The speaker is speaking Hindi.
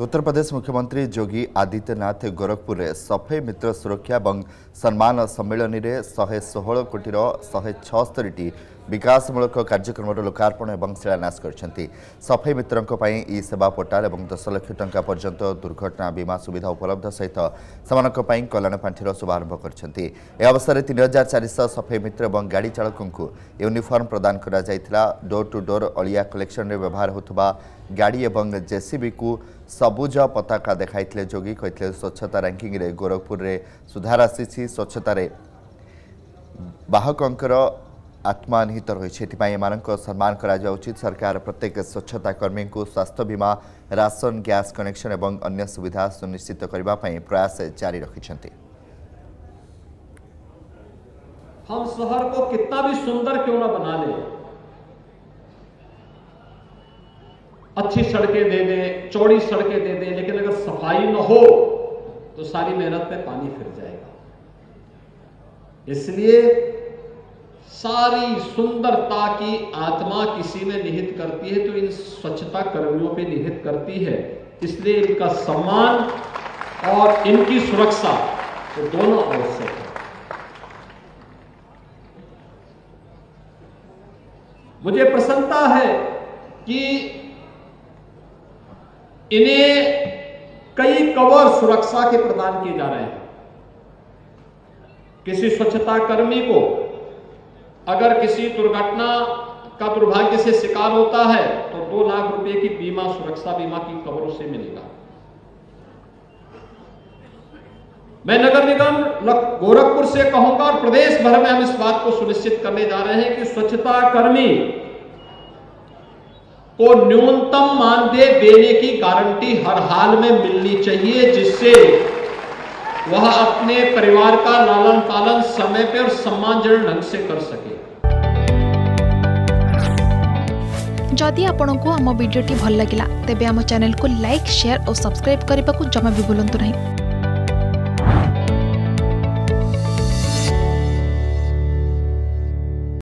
उत्तर प्रदेश मुख्यमंत्री योगी आदित्यनाथ गोरखपुर में सफ़ाई मित्र सुरक्षा और सम्मान सम्मेलन शहे षोह कोटीर शहे छस्तरी विकासमूलक कार्यक्रम लोकार्पण और शिलान्यास कर सफ़ाई मित्रों ई सेवा पोर्टाल और दस लक्ष टंका पर्यंत दुर्घटना बीमा सुविधा उपलब्ध सहित से कल्याण पांठिर शुभारंभ कर अवसर में तीन हज़ार चार सफ़ाई मित्र और गाड़ी चालकों यूनिफर्म प्रदान कर डोर टू डोर अलिया कलेक्शन में व्यवहार होता गाड़ी और जेसीबी को सबुज पताका देखाई जोगी कहते स्वच्छता रैंकिंग गोरखपुर रे सुधार आसी स्वच्छतार बाहकंकर आत्मा निहित रही एम सम्मान करा उचित सरकार प्रत्येक स्वच्छता कर्मी को स्वास्थ्य बीमा, राशन गैस कनेक्शन और अन्य सुविधा सुनिश्चित करने प्रयास जारी रखिंट हम शहर को कितना भी सुंदर क्यों ना बना ले। अच्छी सड़कें दे दें, चौड़ी सड़कें दे दें, लेकिन अगर सफ़ाई न हो तो सारी मेहनत में पानी फिर जाएगा। इसलिए सारी सुंदरता की आत्मा किसी में निहित करती है तो इन स्वच्छता कर्मियों पे निहित करती है। इसलिए इनका सम्मान और इनकी सुरक्षा तो दोनों आवश्यक है। मुझे प्रसन्नता है कि इन्हें कई कवर सुरक्षा के प्रदान किए जा रहे हैं। किसी स्वच्छता कर्मी को अगर किसी दुर्घटना का दुर्भाग्य से शिकार होता है तो दो लाख रुपए की बीमा, सुरक्षा बीमा की कवरों से मिलेगा। मैं नगर निगम गोरखपुर से कहूँगा और प्रदेश भर में हम इस बात को सुनिश्चित करने जा रहे हैं कि स्वच्छता कर्मी को न्यूनतम मानदेय देने की गारंटी हर हाल में मिलनी चाहिए, जिससे वह अपने परिवार का लालन पालन समय पर और सम्मानजनक ढंग से कर सके। जदि आपण को आम भिडी भल लगा तेब आम चैनल को लाइक, शेयर और सब्सक्राइब करने को जमा भी बुलां नहीं।